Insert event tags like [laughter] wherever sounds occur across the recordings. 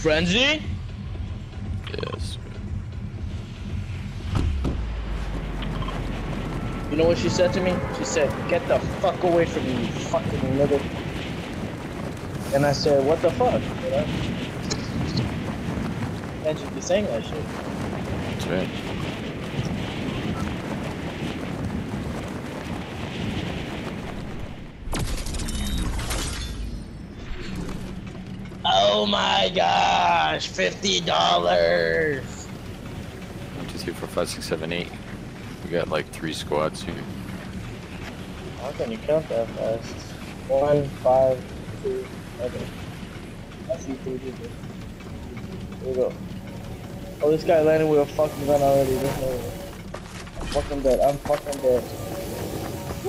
Frenzy? Yes. You know what she said to me? She said, get the fuck away from me, you fucking nigga. And I said, what the fuck? You know? And she be saying that shit. That's right. Oh my gosh, fifty dollars. One, two, three, four, five, six, seven, eight. We got like three squads here. How can you count that fast? One, five, two, seven. I see three people. Here we go. Oh, this guy landed with a fucking gun already. There's no way. I'm fucking dead. I'm fucking dead.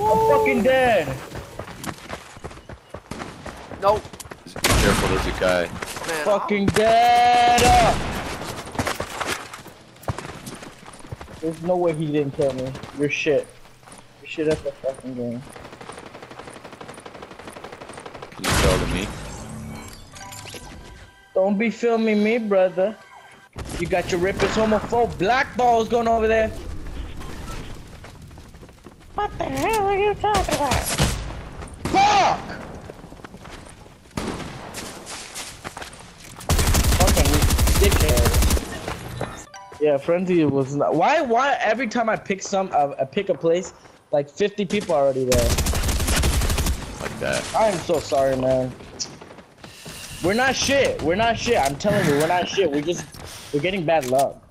I'm fucking dead. Nope. Be careful, there's a guy. Man, Fucking dead. There's no way he didn't kill me. You're shit. You're shit at the fucking game. Can you tell to me? Don't be filming me, brother. You got your rippers homophobe black balls going over there. What the hell are you talking about? Fuck! Fucking dickhead. Yeah, frenzy was not. Why? Why? Every time I pick some, uh, I pick a place, like 50 people already there. Like that. I am so sorry, man. We're not shit. We're not shit. I'm telling you, we're not shit. We're just, we're getting bad luck.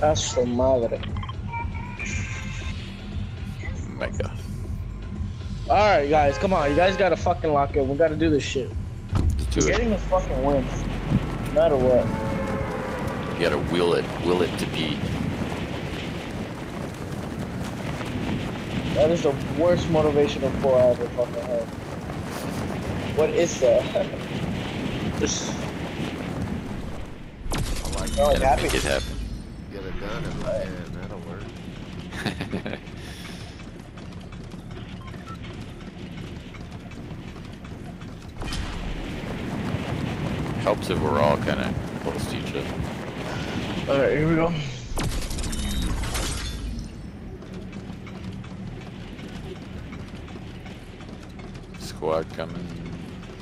That's su madre. Oh Mega. Alright, guys, come on. You guys gotta fucking lock in. We gotta do this shit. Let's do We're it. getting this fucking win. No matter what. You gotta will it, will it to be. That is the worst motivational quote I ever fucking heard. What is that? [laughs] Just. Like Oh, oh Gotta happy. make it happen. get it done in my head. That'll work. Helps if we're all kind of close to each other. Alright, here we go. Squad coming.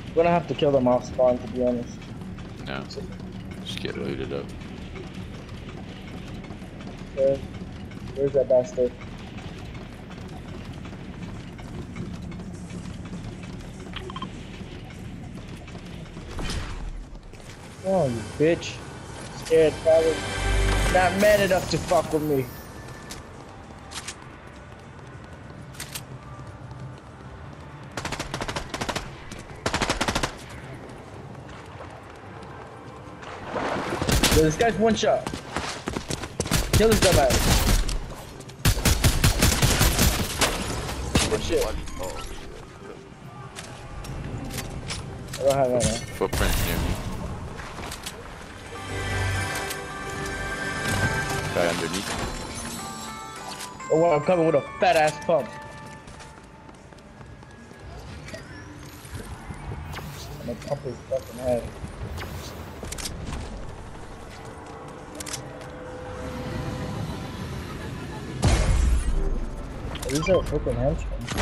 We're gonna have to kill them off spawn, to be honest. No. Just get looted up. Okay. Where's that bastard? Oh, you bitch. Scared, probably. Not mad enough to fuck with me. Yo, this guy's one shot. Kill this dumbass. Good shit. Oh, shit. I don't have ammo. Footprint here. Guy underneath. Oh, wow, I'm coming with a fat ass pump. I'm gonna pump his fucking head. These are freaking hamstrings.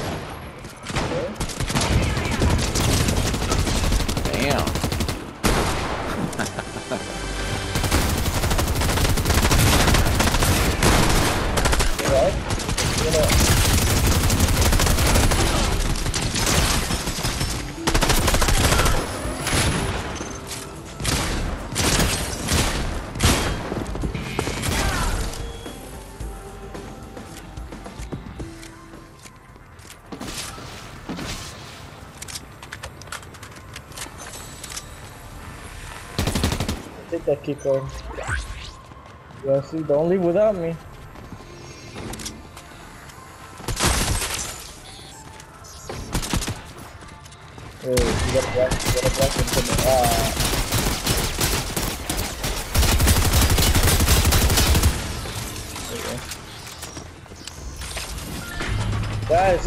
Damn. Keep see, don't leave without me. Hey, you gotta you gotta ah.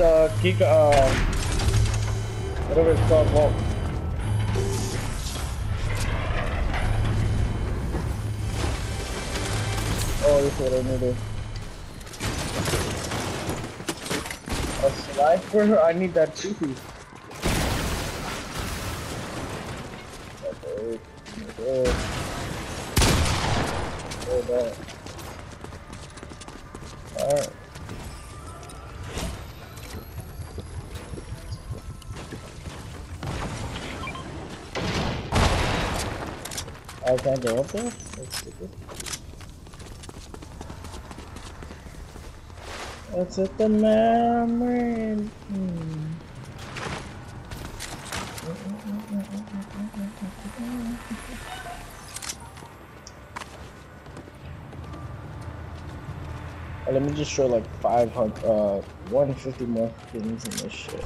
Uh, kick, uh, whatever it's called. What I needed. A sniper? I need that too. Okay, okay. Oh, that. Alright. I can't go up there? That's stupid. That's at the memory. Hmm. [laughs] Let me just show like 500, uh, 150 more things in this shit.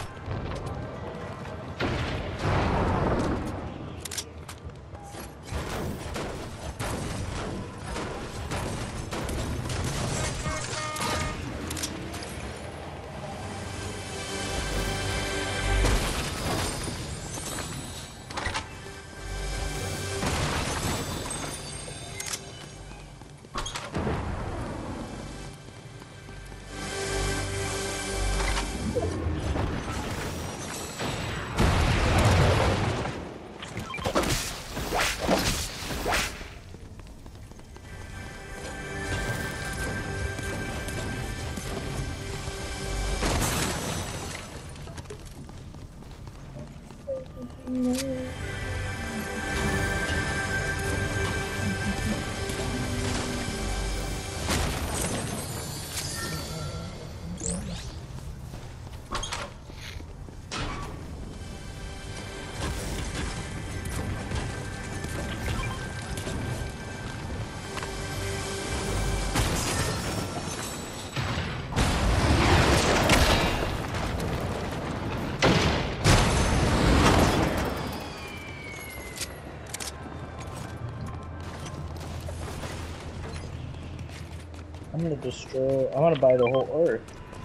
Gonna destroy. I'm gonna buy the whole earth.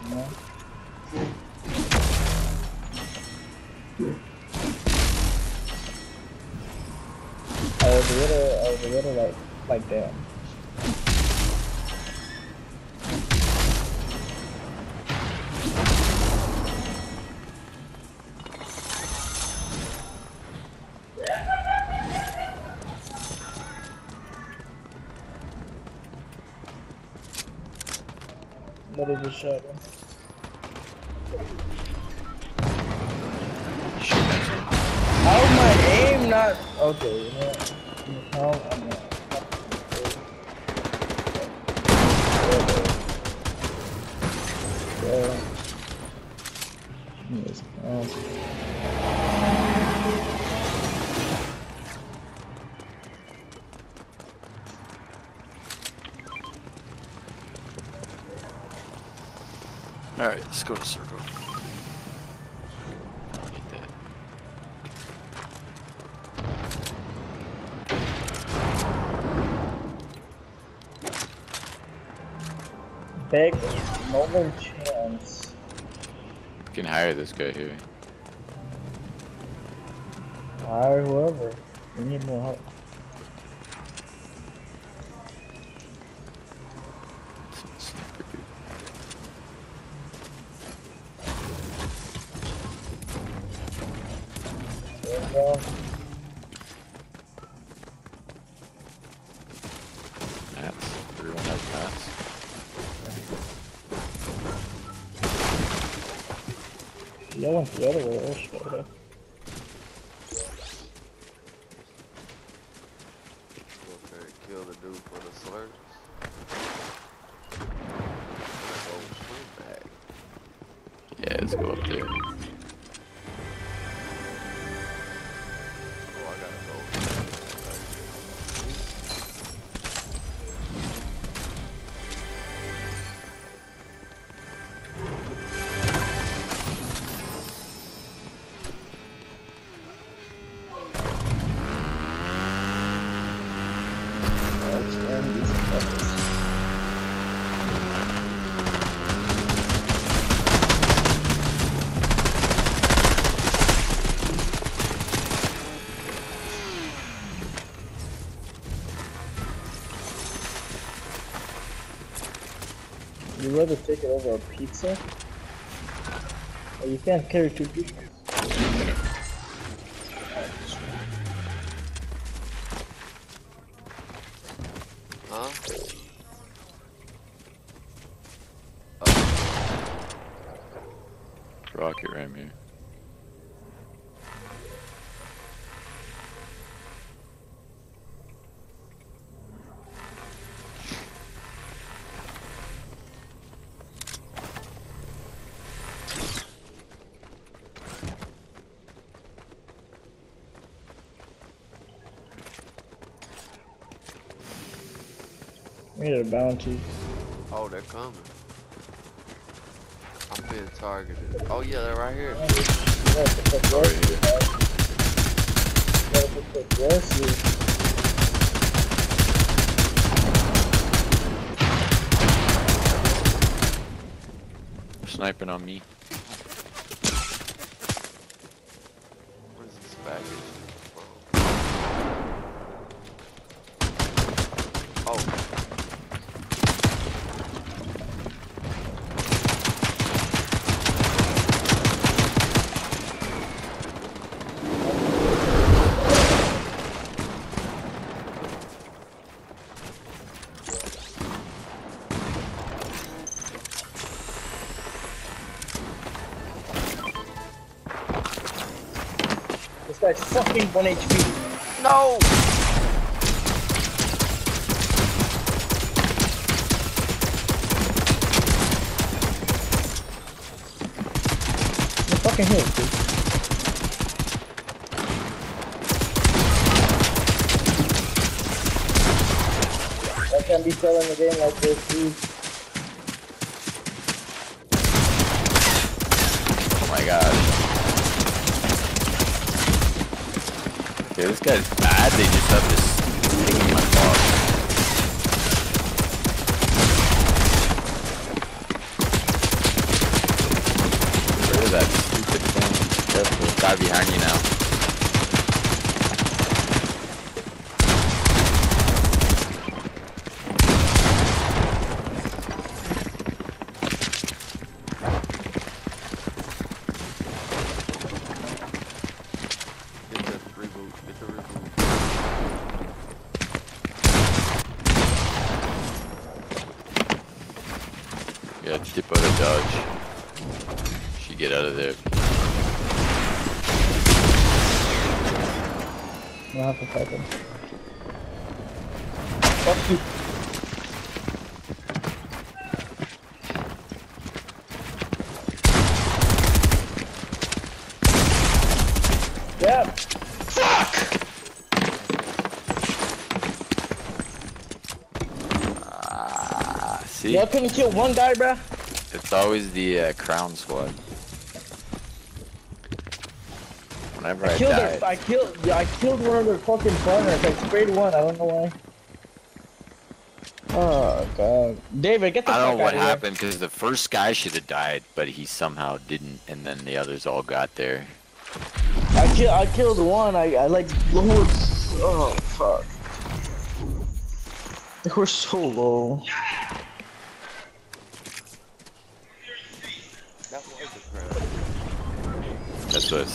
You know? I was a little, I was a little like, like damn. Go to circle. Get that. Beg Nolan Chance. We can hire this guy here. Hire whoever. We need more help. Some sniper dude. There we go. Mats. Everyone has mats. Y'all went the other. Rather take it over a pizza? Oh, you can't carry two pizzas. Huh? Oh, Rocket ram here. We need a bounty. oh, they're coming. I'm being targeted. Oh yeah, they're right here. You gotta put the Right here. you gotta put the dresses. Sniping on me. Guy's fucking 1 HP. no! You fucking hit, dude. I can't be selling the game like this, dude. Oh my god. Okay, this guy's bad. They just have this thing in my box. Where is that stupid thing? Careful. Gotta behind you now. Get the reboot. Get the reboot. Yeah, dip out of dodge. Should get out of there. I'll have to fight him. Fuck you. Yeah. Fuck! Ah, see? Y'all couldn't kill one guy, bruh? It's always the uh, crown squad. Whenever I, I killed died, their, I killed I killed one of their fucking partners. I sprayed one. I don't know why. Oh god, David, get the I don't know what happened because the first guy should have died, but he somehow didn't, and then the others all got there. I killed I killed one. I I like lowered. Oh fuck. They were so low. That was a crown. That's what it says. yeah. The share there, Ryan That.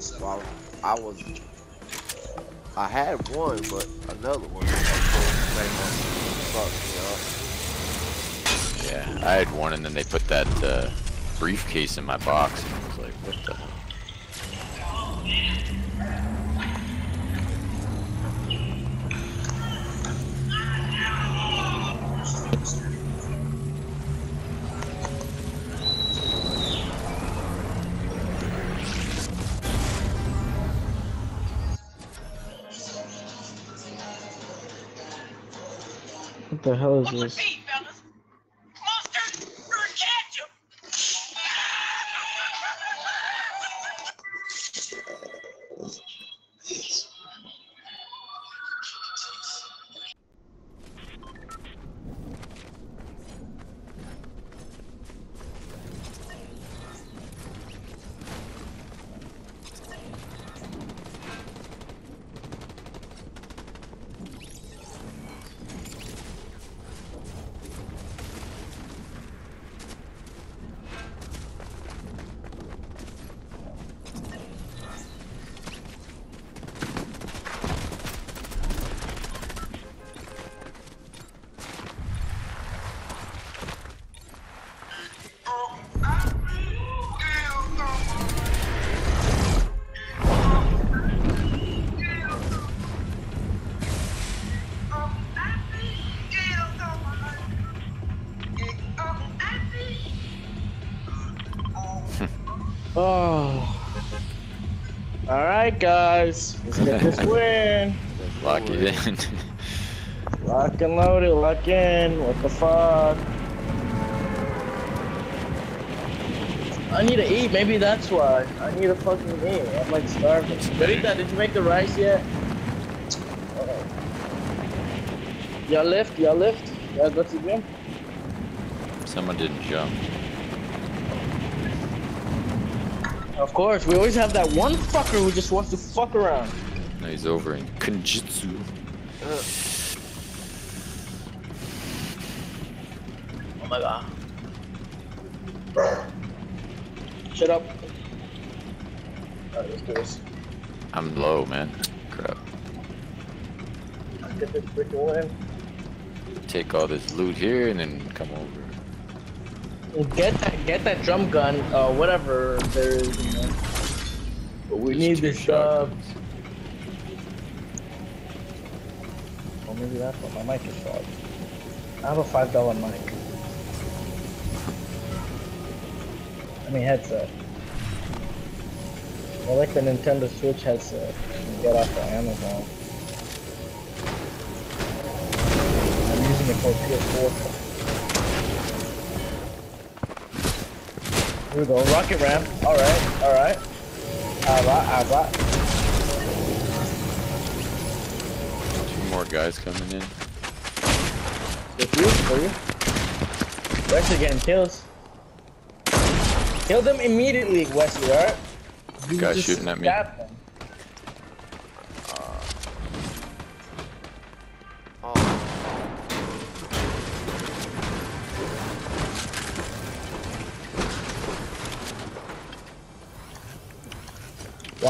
So Well, I was. I had one, but another one. Fucked me up. Yeah, I had one, and then they put that uh, briefcase in my box, and I was like, what the the hell is this? Guys, let's get this [laughs] win. Lock it in. Lock and load it. Lock in. What the fuck? I need to eat. Maybe that's why. I need to fucking eat. I'm like starving. Rita, did you make the rice yet? Y'all lift? Y'all lift? Y'all go to the gym? Someone didn't jump. Of course. We always have that one fucker who just wants to fuck around. No, he's over in Kenjutsu. Uh. Oh my god. Shut up. Alright, let's do this. I'm low, man. Crap. Let's get this freaking win. Take all this loot here and then come over. Get that, get that drum gun, uh, whatever there is, you know. But we There's need stuff. shotguns. Or maybe that's what my mic is for. I have a five dollar mic. I mean headset. I like the Nintendo Switch headset you get off of Amazon. I'm using it for PS4. Here we go, rocket ramp. Alright, alright. Alright, alright. Two more guys coming in. With you, for you. Wesley getting kills. Kill them immediately, Wesley, alright? You Guy shooting at me. them.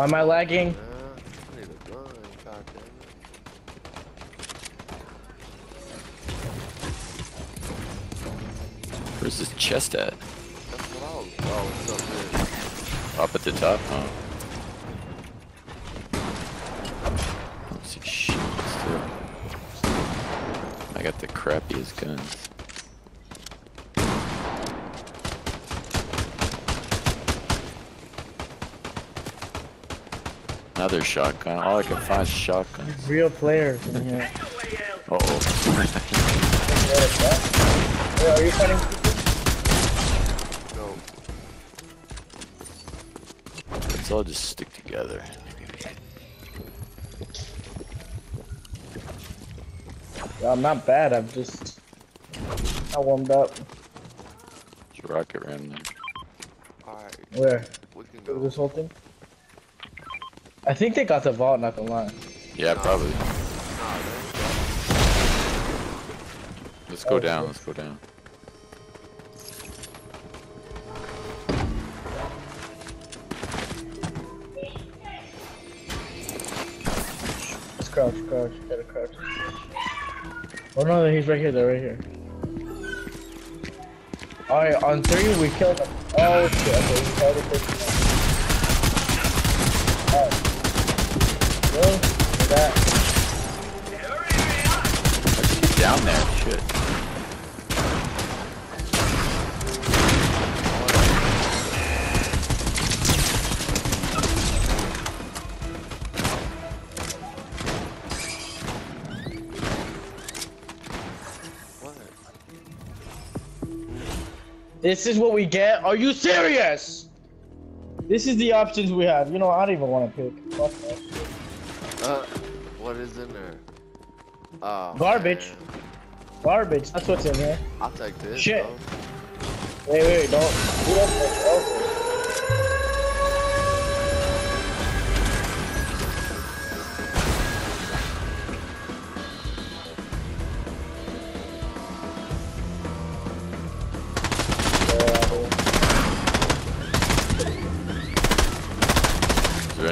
Why am I lagging? man. I need a gun. God damn it. Where's this chest at? That's what I was. Oh, it's up there. Up at the top? Oh. I don't see shit still. I got the crappiest guns. Another shotgun. All I can find is shotgun. Real players in here. Uh oh. Hey, are you fighting people? No. Let's all just stick together. I'm not bad. I'm just not warmed up. It's a rocket ram then. Alright, Where? we can Over go. This whole thing? I think they got the vault. Not gonna lie. Yeah, probably. Let's go Oh, down. Let's go down. Let's crouch, crouch, gotta crouch. Oh no, he's right here. They're right here. Alright, on three we killed him. Oh shit, okay, taken This is what we get? Are you serious? This is the options we have. You know, I don't even want to pick. Fuck that. Uh, what is in there? Oh, Garbage. man. Garbage. That's what's in here. I'll take this. Shit. though. Wait, wait, don't.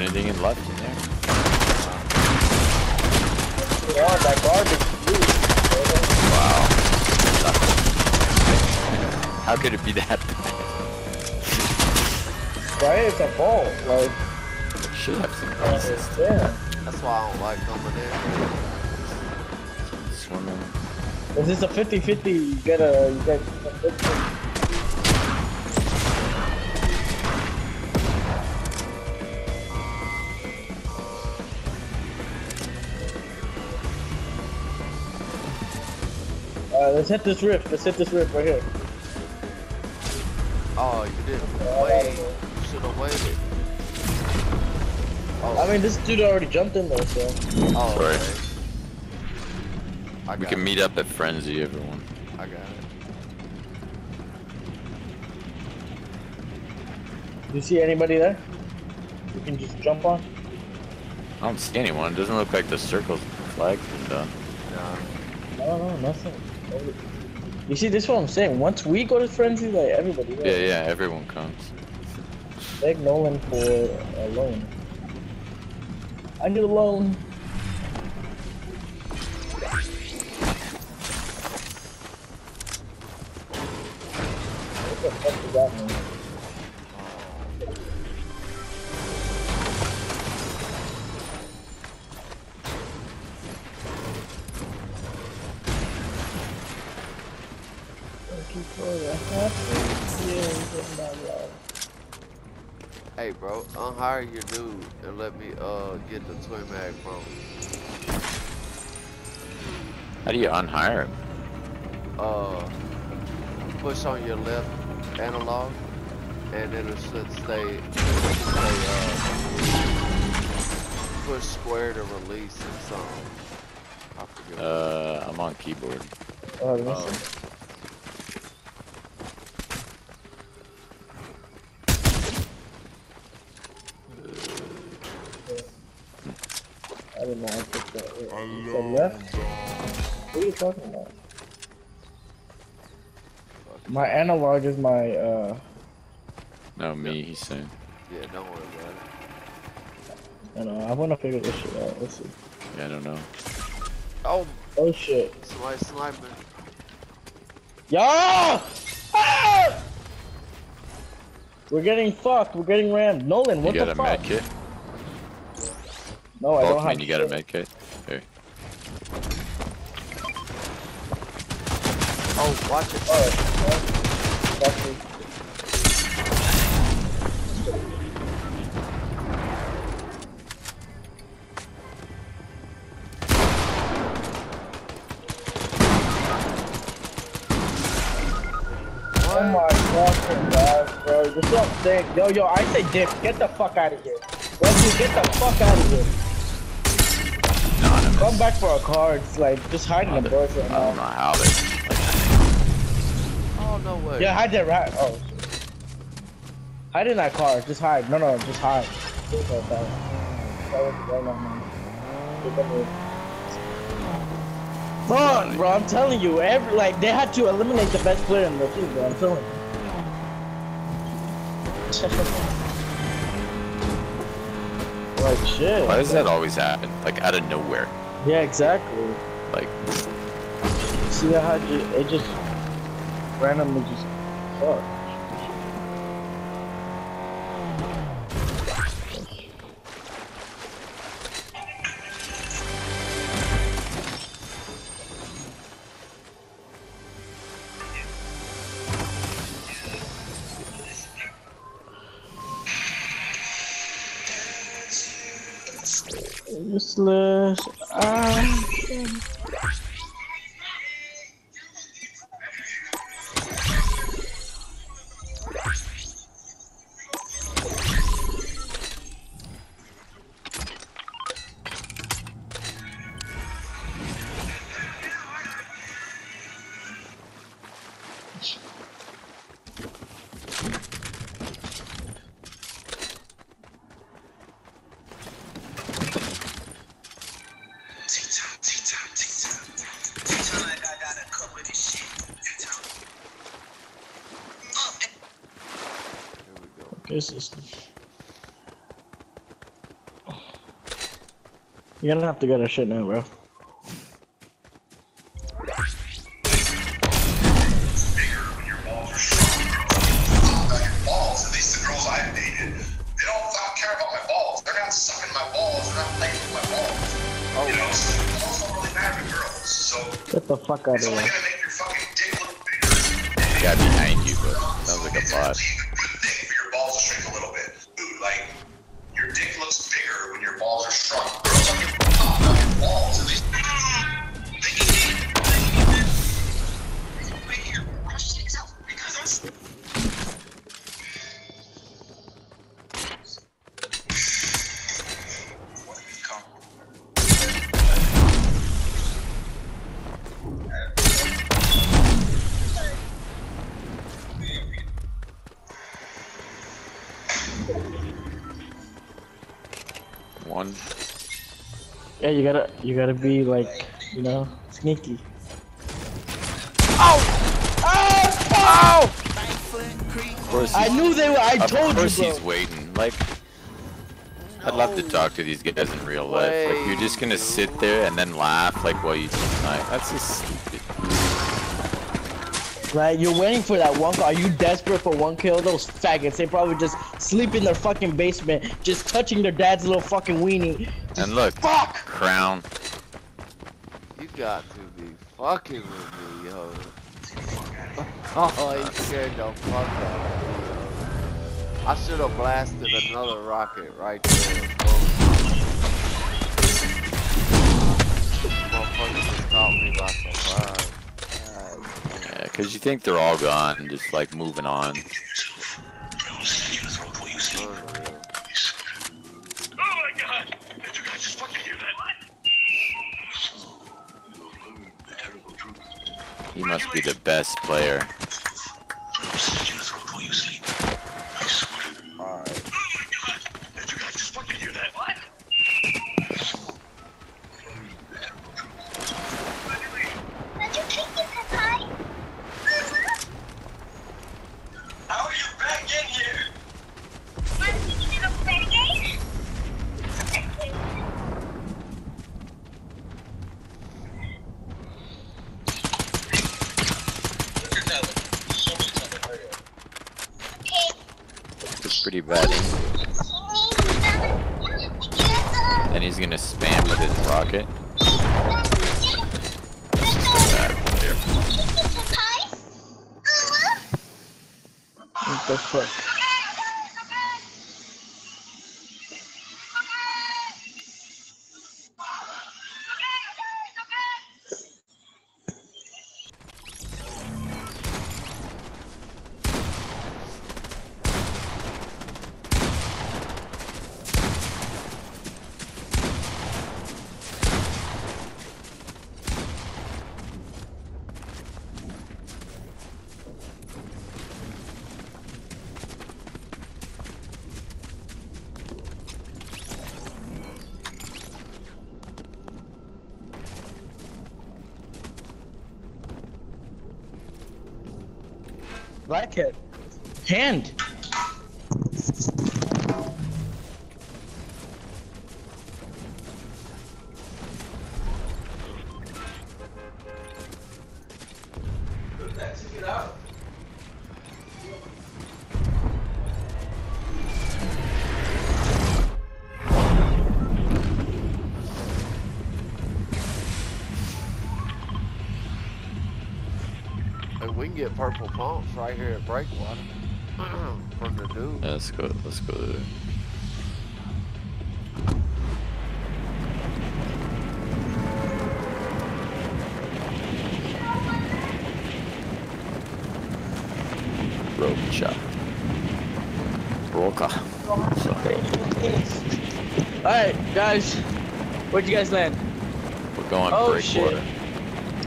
Anything in left in there? Yeah, that garbage. Wow. How could it be that [laughs] bad? Right? It's a vault. Like, Should have some pieces. yeah. That's why I don't like coming in. Swimming. If it's a 50-50, you get a, you get let's hit this rift. Let's hit this rift right here. Oh, you didn't wait. You should have waited. Oh, I mean, this dude already jumped in there, so. oh, sorry. okay. We can it. meet up at Frenzy, everyone. I got it. Do you see anybody there? You can just jump on? I don't see anyone. It doesn't look like the circle's flag is done. Nah. No, no, nothing. You see, this is what I'm saying. Once we go to Frenzy, like, everybody Yeah, yeah, everyone comes. Beg Nolan for a loan. I need a loan. Hey, bro, unhire your dude and let me uh get the twin mag from him. How do you unhire him? Uh, push on your left analog, and it'll should stay. It'll stay uh, push square to release and something. I forget. Uh, I'm on keyboard. Oh, listen. I didn't know that. Wait, You said left? What are you talking about? My analog is my, uh, No, me, he's saying. yeah, don't worry about it. I don't know, I wanna figure this shit out. Let's see. Yeah, I don't know. Oh, Oh shit. somebody sniping. Yo! Ah! We're getting fucked. We're getting rammed. Nolan, what you got the a fuck? med kit? No, I don't mean have. you got a med kit? Here. Oh, watch it. Oh, watch me. Oh my fucking god, bro. This is sick. Yo, yo, I say dick. Get the fuck out of here. Let's get the fuck out of here. Anonymous. Come back for our cards. Like, just hide in the bush right I don't know now. how they. Oh no way. Yeah, hide that rat. Oh. Hide in that car. Just hide. No, no, just hide. Just like that. That was going on, man. Get. Bro, bro, I'm telling you, every like they had to eliminate the best player in the team, bro. I'm telling you. [laughs] like shit. Why does that always happen? Like out of nowhere. Yeah, exactly. Like See how it just, it just randomly just fuck. Useless. Know, so balls don't really matter to girls. So Get the fuck out of here. You gotta, you gotta be like, you know, sneaky. Of course I knew they were. I told you, Of course bro. he's waiting. Like I'd love to talk to these guys in real life. Like you're just gonna sit there and then laugh like while you like that's just stupid. Right, you're waiting for that one kill. Are you desperate for one kill? Those faggots, they probably just sleep in their fucking basement, just touching their dad's little fucking weenie. And look, Fuck! Crown. You got to be fucking with me, yo. Oh, [laughs] he scared the fuck out of me. I should have blasted another rocket right there. Motherfucker just caught me by surprise. Yeah, cause you think they're all gone, just like moving on. He must be the best player. Slit you in the throat while you sleep. I swear. Alright. Oh my god! Did you guys just fucking hear that? What? How are you back in here? Look at that. So many times I heard it. It's pretty bad. And he's gonna spam with his rocket. Bad player. What the fuck? Blackhead. Hand. Get purple pumps right here at Breakwater. [clears throat] From the dude. Yeah, let's go. Let's go there. Rope chop. Roll call. Alright, guys. Where'd you guys land? We're going Oh, breakwater. shit.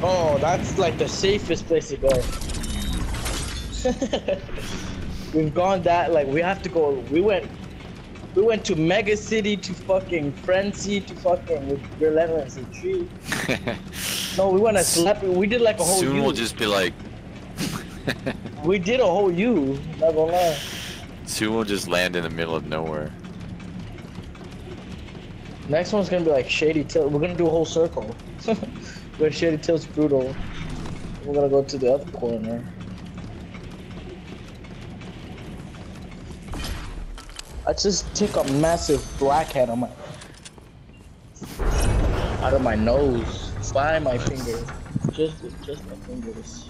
Oh, that's like the safest place to go. [laughs] We've gone that like we have to go. We went, we went to Mega City to fucking Frenzy to fucking Relentless Retreat. [laughs] No, we went to slap. We did like a whole Soon U. we'll just be like. [laughs] We did a whole U. Not gonna lie. Soon we'll just land in the middle of nowhere. Next one's gonna be like Shady Tilt. We're gonna do a whole circle. Where Shady Tilt's brutal. We're gonna go to the other corner. I just took a massive blackhead on my out of my nose by my finger. Just just my fingers.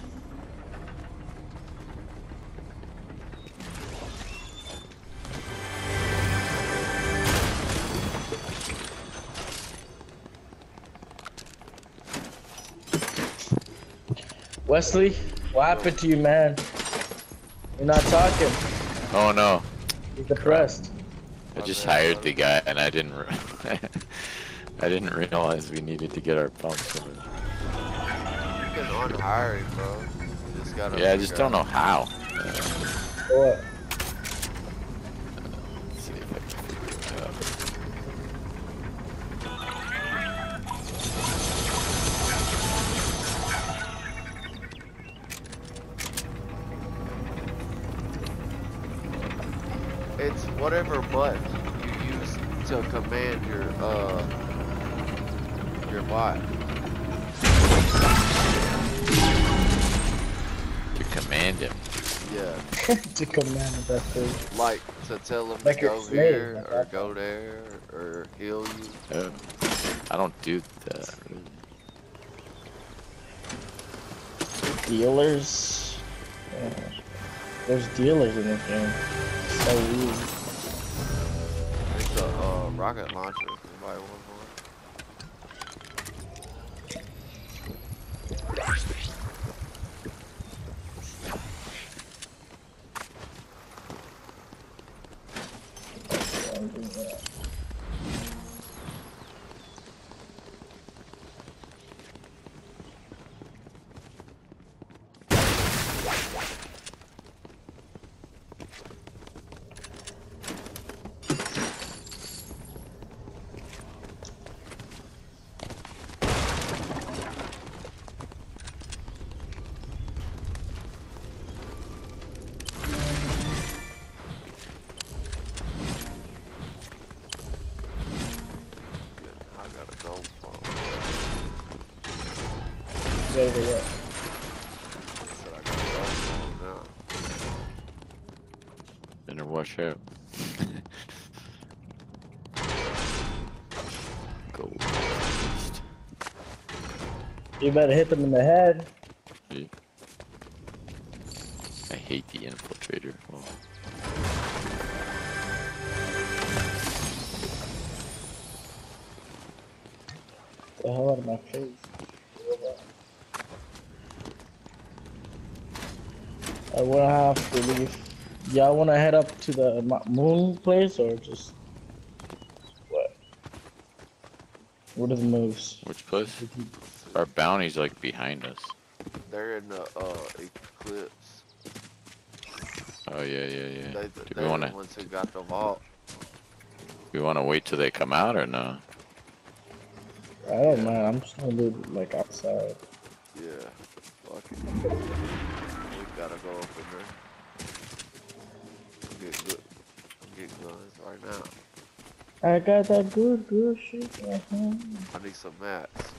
Wesley, what happened to you, man? You're not talking. Oh no. You're depressed. I just hired the guy and I didn't. Re- [laughs] I didn't realize we needed to get our pumps. in. You can unhire him, bro. You just gotta Yeah, I just figure don't know how. What? It's whatever button you use to command your uh your bot. To command him. Yeah, [laughs] to command that thing. like to tell him Like to go slave, here like or that. go there or heal you. Oh, I don't do that. Dealers. Yeah. There's dealers in this game. So. It's a uh, rocket launcher. if Anybody want one? I got a gold phone. There they go. Said I got a gold phone now. Better wash out. Go. east. You better hit them in the head. I hate the infiltrator. Oh. The hell out of my face. I wanna have to leave. Y'all wanna head up to the moon place or just what? What are the moves? Which place? Our bounty's like behind us. They're in the uh eclipse. Oh yeah, yeah, yeah. They, Do we wanna the ones who got the vault. we wanna wait till they come out or no? I don't know. I'm just gonna do like outside. Yeah. Fuck it. We gotta go up in there. Get good. Get guns right now. I got that good, good shit. uh-huh. I need some mats.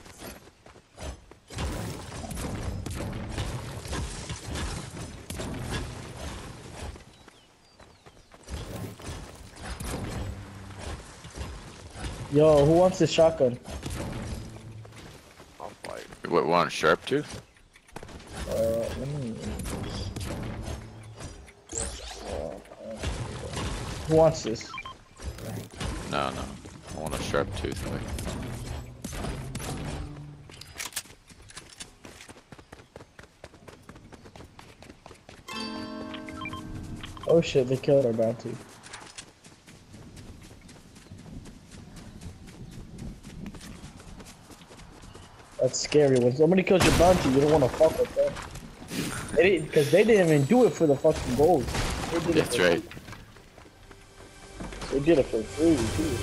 Yo, who wants this shotgun? I'll fight. What one? Sharp too? Uh, let me. Who wants this? No, no. I want a sharp tooth. Like, Oh shit, they killed our bounty. That's scary. When somebody kills your bounty, you don't want to fuck with them. They because they didn't even do it for the fucking gold. They did it that's right. They did it for free too.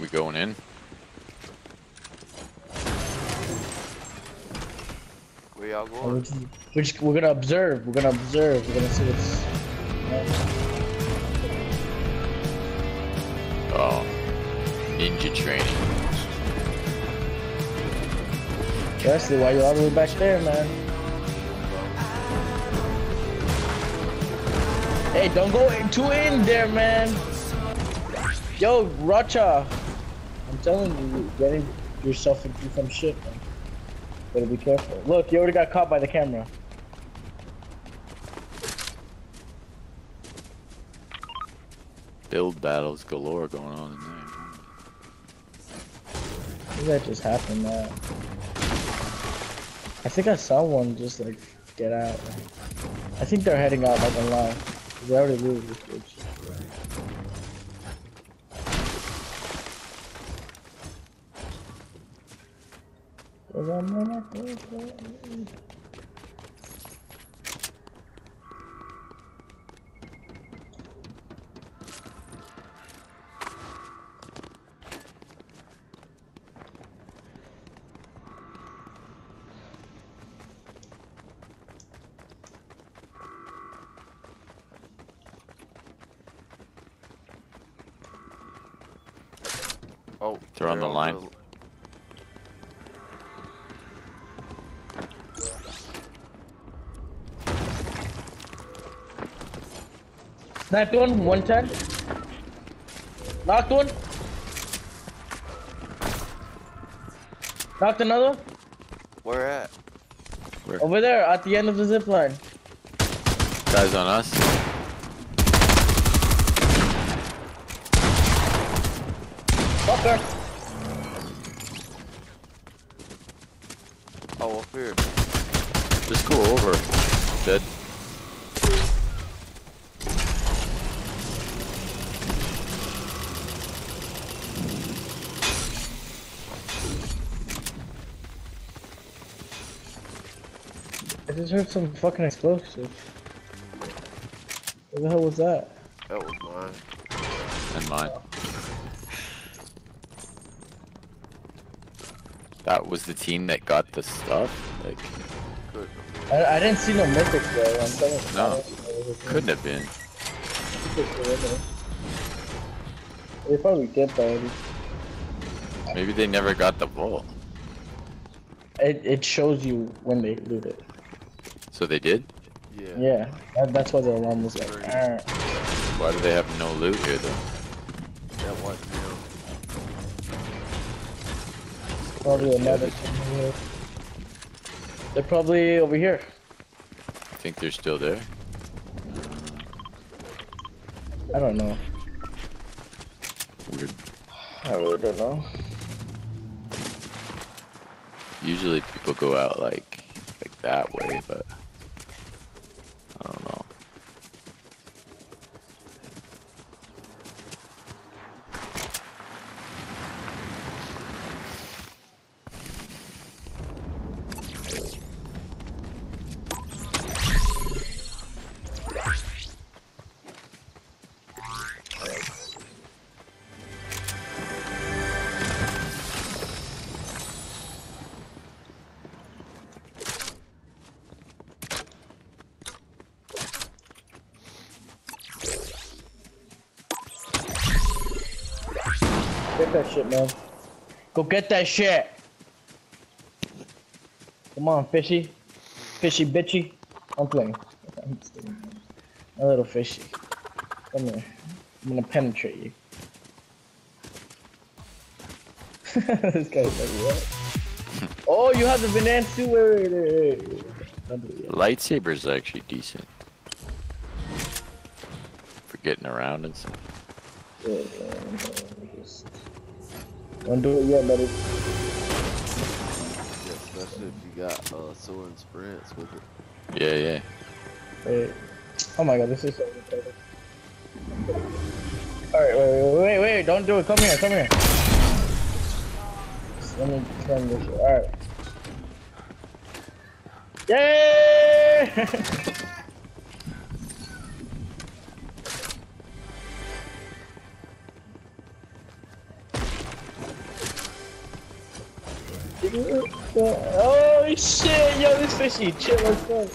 We going in? Where y'all And We're, going? just, we're, just, we're gonna observe. We're gonna observe. We're gonna see what's. Oh. Ninja training. Wesley, why you all the way back there, man? Hey, don't go in- too in there, man. Yo, Racha. I'm telling you, you're getting yourself into some shit, man. Better be careful. Look, you already got caught by the camera. Build battles galore going on in there. That just happened. I think I saw one just like get out. I think they're heading out like a line. They already lose this bitch. Knocked one, 110. Knocked one. Knocked another. Where at? Over there at the end of the zip line. Guys on us. Fucker. Oh, up here. Just go over. Dead. I just heard some fucking explosives. What the hell was that? That was mine. And mine. That was the team that got the stuff? Like, I, I didn't see no mythics though. I'm telling you. No. couldn't have been. They probably did though. Maybe they never got the vault. It it shows you when they loot it. So they did? Yeah. Yeah, that, that's why the alarm was like. "Arr." Why do they have no loot here though? That wiped me out. Probably another. thing here. They're probably over here. I think they're still there. I don't know. Weird. I really don't know. Usually people go out like like that way, but that shit, man. Go get that shit. Come on, fishy. Fishy bitchy. I'm playing. I'm. A little fishy. Come here. I'm gonna penetrate you. [laughs] this guy's like, what? [laughs] Oh, you have the banana too? Wait, wait, wait, wait. Don't it yet. Lightsaber's actually decent. For getting around and stuff. Yeah, yeah, yeah, Don't do it yet, buddy. Yeah, especially if you got uh, soaring sprints with it. Yeah, yeah. Wait. Oh my god, this is so retarded. Alright, wait, wait, wait, wait, don't do it. Come here, come here. Just Let me turn this. Alright. Yay! [laughs] this fishy chill as fuck.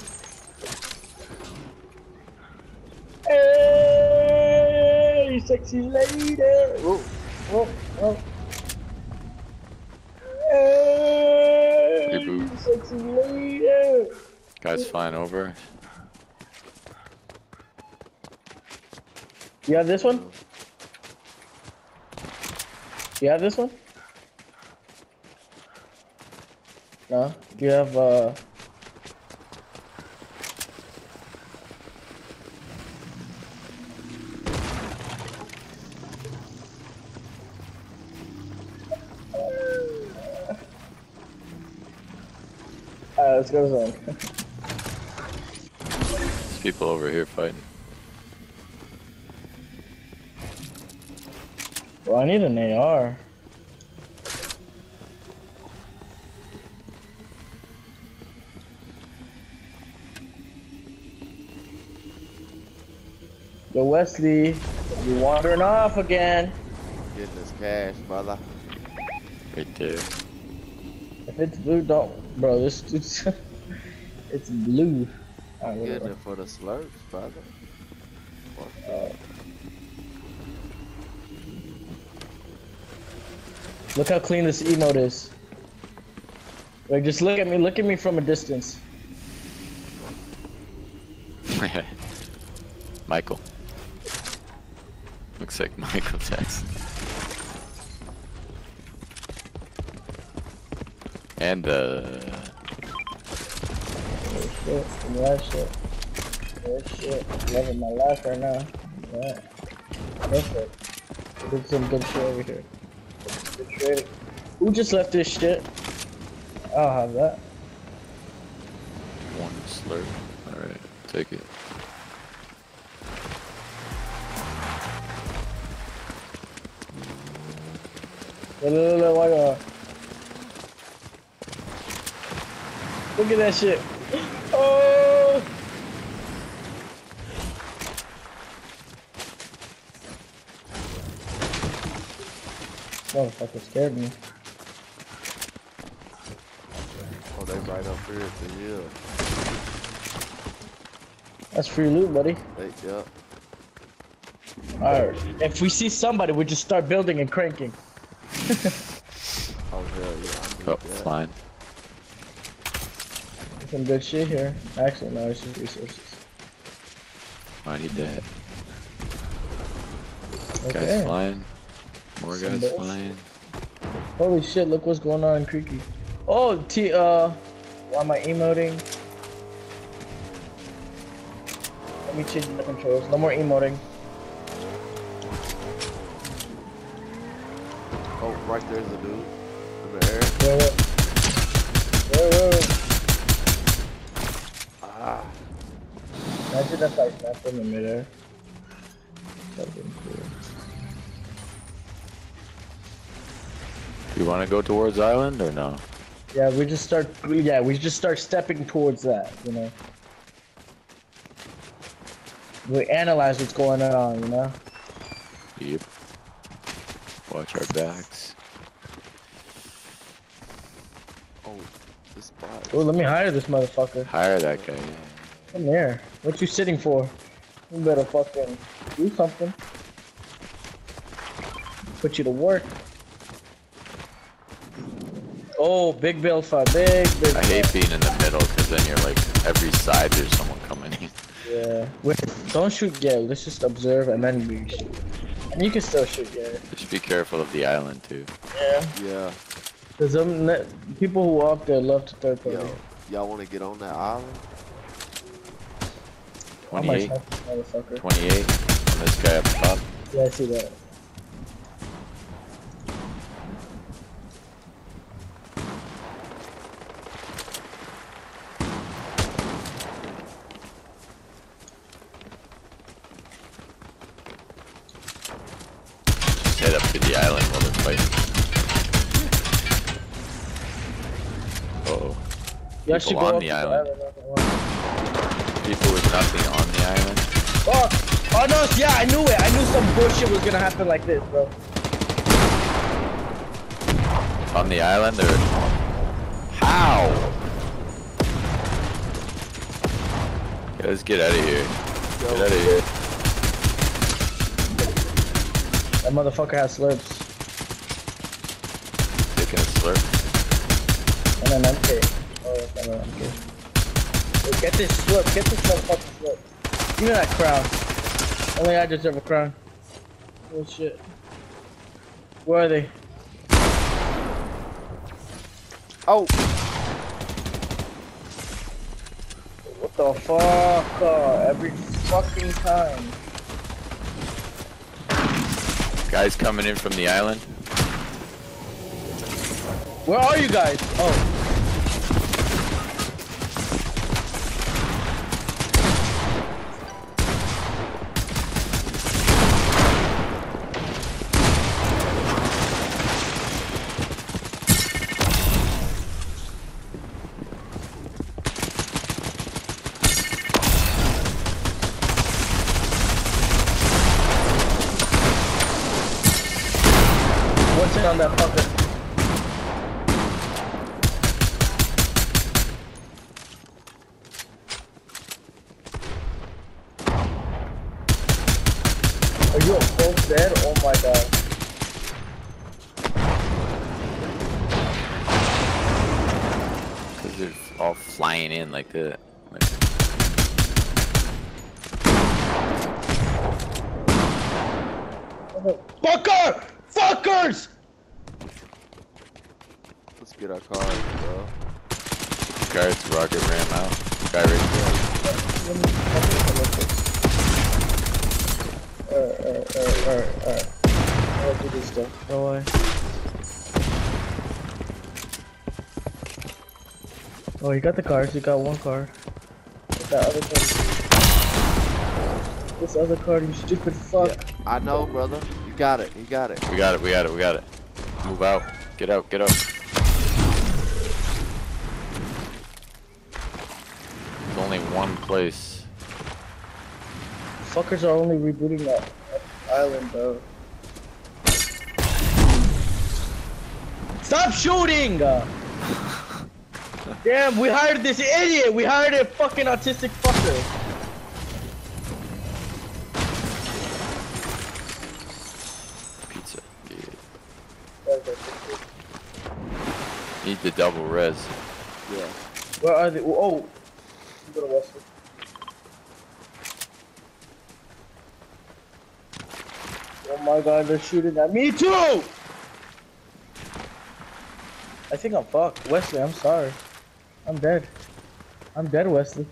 Hey, sexy lady. Whoa, whoa, whoa. Hey, Hey, boo. sexy lady. Guys flying over. You have this one? You have this one? No? Do you have, uh... let's go zone. There's people over here fighting. well, I need an AR. Yo, Wesley, you wandering off again. Get this cash, brother. Right there. If it's blue, don't, bro. This it's [laughs] it's blue. Alright, Getting whatever. it for the slurps, brother. Uh, Look how clean this emote is. Like, just look at me. Look at me from a distance. [laughs] Michael. Looks like Michael Jackson. And uh Oh shit, give me that shit. Oh shit, loving my life right now. Yeah. Perfect. Did some good shit over here. Good trading. Who just left this shit? I'll have that. one slurp. Alright, take it. Look, look, look, look, look. Look at that shit. Oh! Motherfucker scared me. Oh, they right up here at the hill. That's free loot, buddy. They, yep. Alright. If we see somebody, we just start building and cranking. [laughs] Oh, hell yeah. I need Oh, that. Flying. Some good shit here. Actually, no, it's just resources. I need that. Guys flying. More Some guys bullshit. flying. Holy shit, look what's going on in Creaky. Oh, T, uh, why am I emoting? Let me change the controls. No more emoting. Oh, right there's a dude. In the air. Whoa, Imagine if I snapped him in midair. That'd been cool. You wanna go towards island or no? Yeah, we just start. Yeah, we just start stepping towards that. You know. We analyze what's going on. You know. Yep. Watch our backs. Oh, this spot. Oh, let me hire this motherfucker. Hire that guy. Come here. What you sitting for? You better fucking do something. Put you to work. Oh, big build fight. Big, big. I hate being in the middle because then you're like every side there's someone coming in. Yeah. Wait, don't shoot Gary. Let's just observe and then we shoot. And you can still shoot Gary. Just be careful of the island too. Yeah. Yeah. Cause um, people who walk there love to third party. Yo, y'all want to get on that island? I might 28, snipe this 28. And this guy up top. Yeah, I see that. Head up to the island while they're fighting. Uh oh. Y'all People on the island. the one. People with nothing on the island. Fuck! Oh no, yeah, I knew it. I knew some bullshit was gonna happen like this, bro. On the island, they're. How? Okay, let's get out of here. Get out of here. That motherfucker has slurps. Taking a slurp. And an MK. Oh, an MK. Get this slurp. Get this motherfucking slurp. Give me that crown. Only I deserve a crown. Oh shit. Where are they? Oh, What the fuck? Uh, every fucking time. Guys coming in from the island. Where are you guys? Oh. What's on that fucker? Are you both dead? Oh my god. Because they're all flying in like that. Like, Fucker! Fuckers! let's get our cars, bro. guards rocket ram out. Guy right Alright, alright, alright, alright, alright. I'll do this stuff. Don't worry. Oh, you got the cars. You got one car. Get that other car. This other car, you stupid fuck. Yeah, I know, brother. You got it. You got it. We got it, we got it, we got it. Move out. Get out, get out. There's only one place. Fuckers are only rebooting that, that island, bro. Stop shooting! Damn, we hired this idiot! We hired a fucking autistic fucker! Pizza. Yeah. Need the double res. Yeah. Where are they? Oh! I'm gonna watch it. Oh my god, they're shooting at me too! I think I'm fucked. Wesley, I'm sorry. I'm dead. I'm dead, Wesley.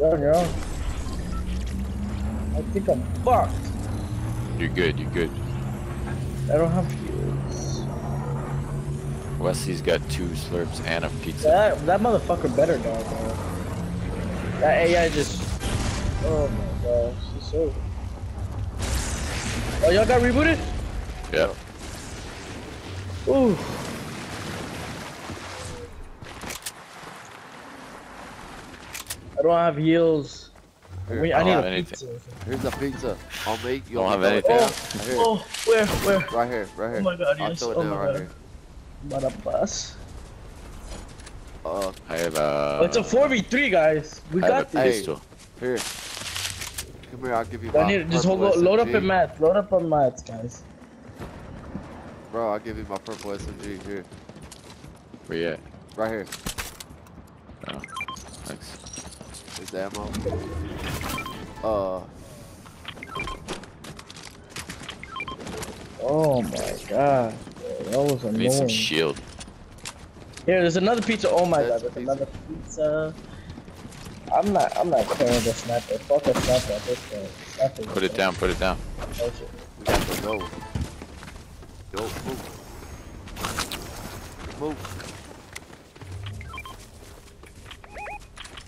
On your own. I think I'm fucked. You're good, you're good. I don't have fuels. Wesley's got two slurps and a pizza. That that motherfucker better die, bro. That AI just. Oh my gosh, she's so. Oh, y'all got rebooted? Yep. Ooh. I don't have heels. Here, We, I need a anything. pizza. Here's a pizza. I'll make you. Don't have throw it anything. Oh, Right here. oh, where, where? Right here, right here. Oh my god, I'll yes. throw it Oh down my right god. here. About a bus. Uh, I have a. Oh, it's a 4v3, guys. We I have got a this. Hey. pistol. here. Come here, I'll give you I need just purple hold, load up SMG. in mats. Load up on mats, guys. Bro, I'll give you my purple SMG here. Where you at? Right here. Oh, thanks. Is the ammo. Uh, Oh my god. That was I need some shield. Here, there's another pizza. Oh my That's god, there's pizza. another pizza. I'm not. I'm not playing the sniper. Fuck a sniper at this point. Put it down, put it down. Oh, shit. we got to go. Go, move. Move.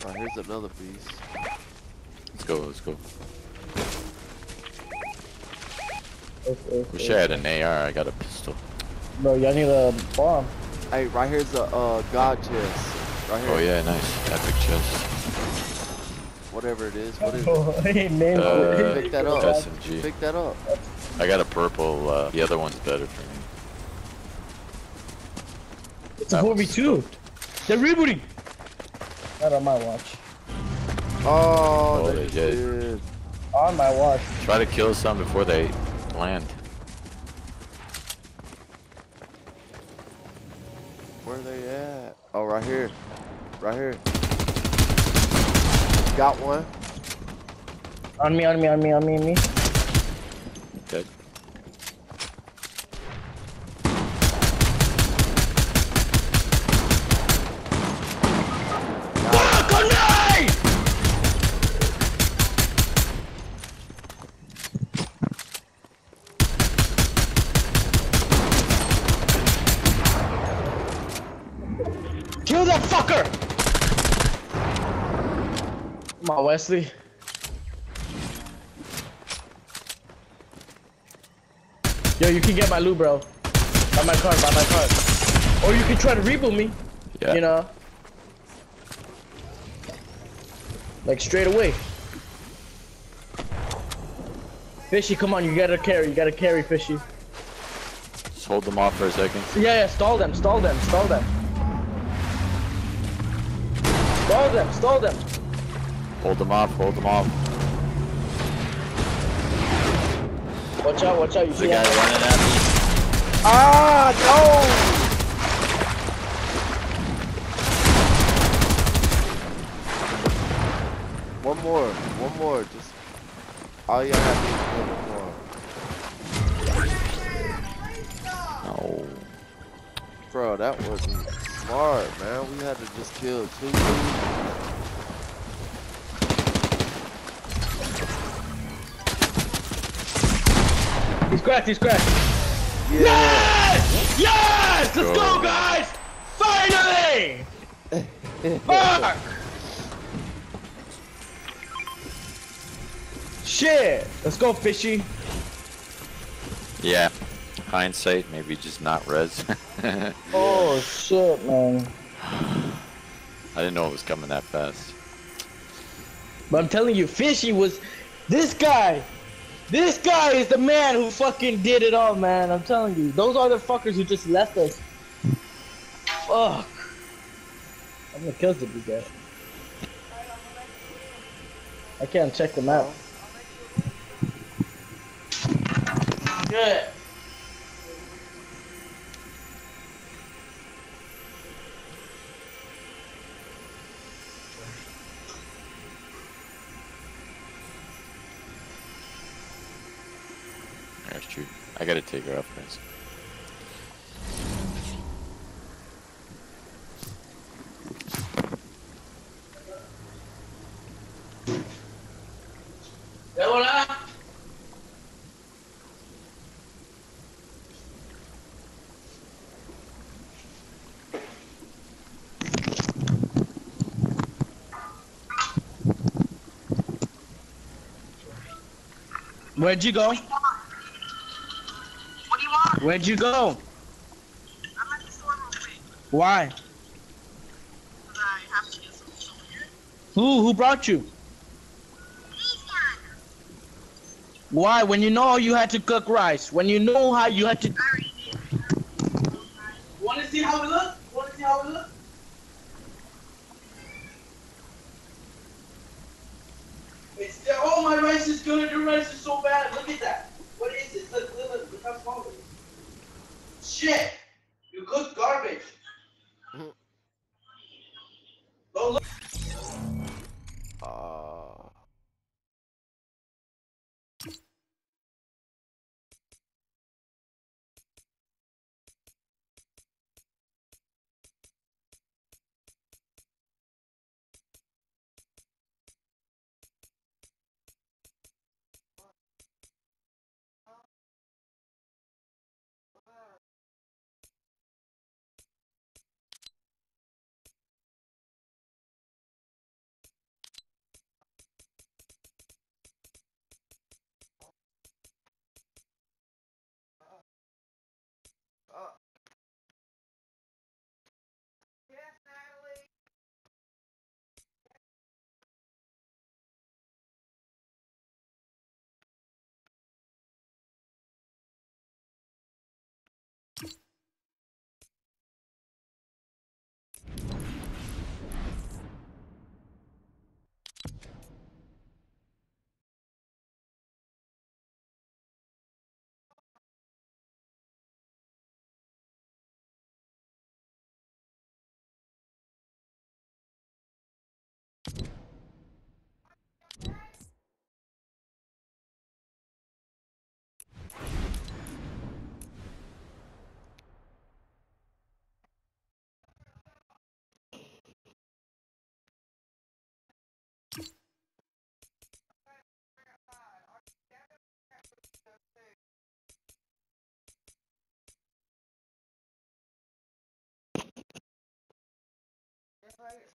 Oh, here's another piece. Let's go, let's go. It's- it's- Wish I had an AR, I got a pistol. Bro, y'all need a bomb. Hey, right here's a uh, god chest. Right here. Oh yeah, nice. Epic chest. Whatever it is. What is it? [laughs] he named Uh. Pick that up. SMG. Pick that up. I got a purple, uh, the other one's better for me. It's a That was 4v2. They're rebooting. Not on my watch. Oh, Oh, they they did. did. On my watch. Try to kill some before they land. Where are they at? Oh, right here. Right here. Got one. On me, on me, on me, on me, on me. Wesley. Yo, you can get my loot, bro. Buy my card, buy my card. Or you can try to reboot me. Yeah. You know? Like straight away. Fishy, come on, you gotta carry, you gotta carry, Fishy. Just hold them off for a second. Yeah, yeah, stall them, stall them, stall them. Stall them, stall them. Hold them off, hold them off. Watch out, watch out, you There's see a guy that? running at me. Ah, no! One more. One more. Just. All you have to do is one more. No. Bro, that wasn't smart, man. We had to just kill two dudes. Cracked, he's cracked. Yeah. Yes! Yes! Let's go, Go. guys! Finally! [laughs] Fuck! Shit! Let's go, Fishy. Yeah. Hindsight, maybe just not res. [laughs] Oh, shit, man. I didn't know it was coming that fast. But I'm telling you, Fishy was this guy. This guy is the man who fucking did it all, man. I'm telling you. Those are the fuckers who just left us. Fuck. I'm gonna kill the big guy. I can't check them out. Good. Gotta take her off, guys. Where'd you go? Where'd you go? I'm at the store real quick. Why? Because I have to get some over. Who who brought you? Why? When you know you had to cook rice. When you know how you had to.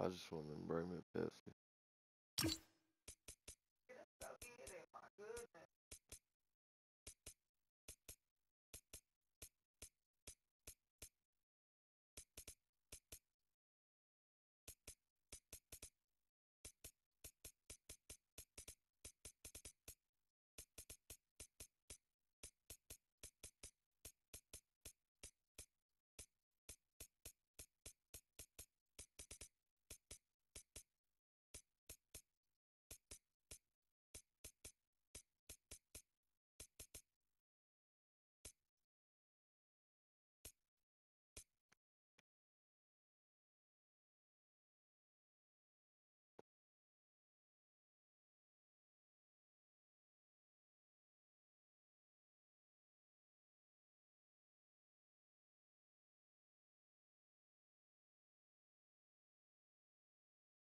I just want to bring me a Pepsi.